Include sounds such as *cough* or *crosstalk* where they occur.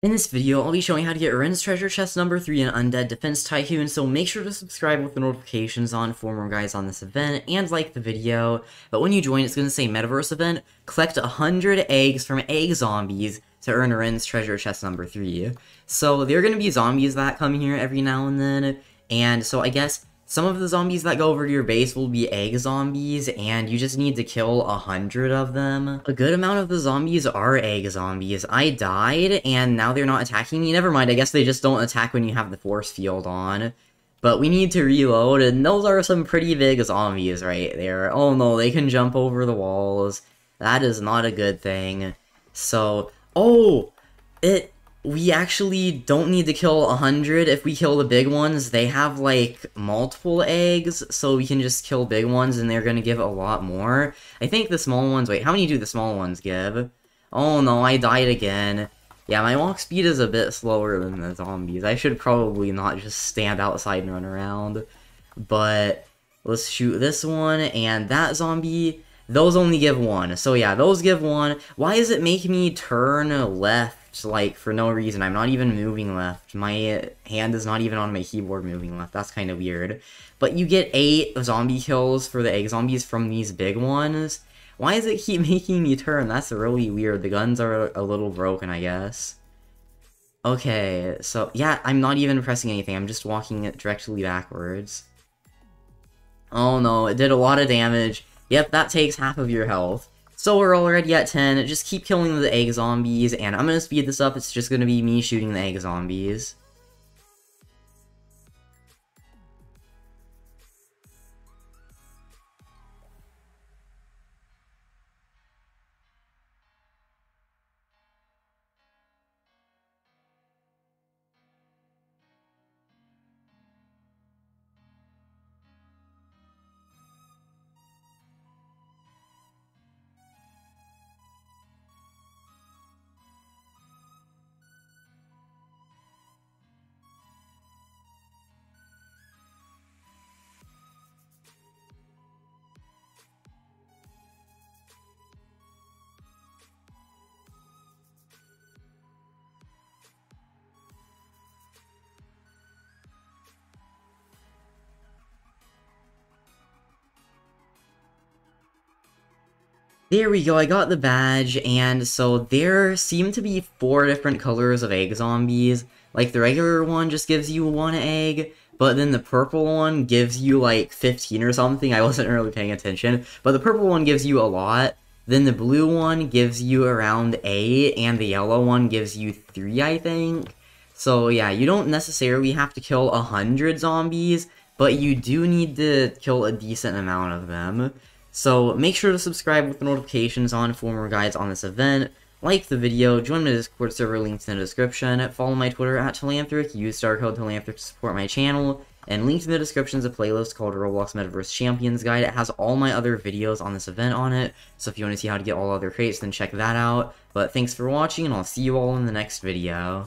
In this video, I'll be showing how to get Wren's Treasure Chest number 3 in Undead Defense Tycoon, so make sure to subscribe with the notifications on for more guys on this event, and like the video. But when you join, it's going to say Metaverse Event, collect 100 eggs from egg zombies to earn Wren's Treasure Chest number 3. So there are going to be zombies that come here every now and then, and so I guess some of the zombies that go over to your base will be egg zombies, and you just need to kill a hundred of them. A good amount of the zombies are egg zombies. I died, and now they're not attacking me. Never mind, I guess they just don't attack when you have the force field on. But we need to reload, and those are some pretty big zombies right there. Oh no, they can jump over the walls. That is not a good thing. So, oh, it we actually don't need to kill 100 if we kill the big ones. They have, like, multiple eggs, so we can just kill big ones, and they're gonna give a lot more. I think the small ones... Wait, how many do the small ones give? Oh no, I died again. Yeah, my walk speed is a bit slower than the zombies. I should probably not just stand outside and run around. But, let's shoot this one, and that zombie... Those only give one. So yeah, those give one. Why does it make me turn left like, for no reason. I'm not even moving left. My hand is not even on my keyboard moving left. That's kind of weird. But you get 8 zombie kills for the egg zombies from these big ones. Why does it keep *laughs* making me turn? That's really weird. The guns are a little broken, I guess. Okay, so, yeah, I'm not even pressing anything. I'm just walking it directly backwards. Oh no, it did a lot of damage. Yep, that takes half of your health. So we're already at 10, just keep killing the egg zombies, and I'm gonna speed this up, it's just gonna be me shooting the egg zombies. There we go, I got the badge, and so there seem to be four different colors of egg zombies. Like, the regular one just gives you one egg, but then the purple one gives you, like, 15 or something. I wasn't really paying attention. But the purple one gives you a lot. Then the blue one gives you around 8, and the yellow one gives you 3, I think. So, yeah, you don't necessarily have to kill 100 zombies, but you do need to kill a decent amount of them. So make sure to subscribe with notifications on for more guides on this event, like the video, join my Discord server links in the description, follow my Twitter at Telanthric, use star code Telanthric to support my channel, and linked in the description is a playlist called Roblox Metaverse Champions Guide. It has all my other videos on this event on it, so if you want to see how to get all other crates, then check that out. But thanks for watching, and I'll see you all in the next video.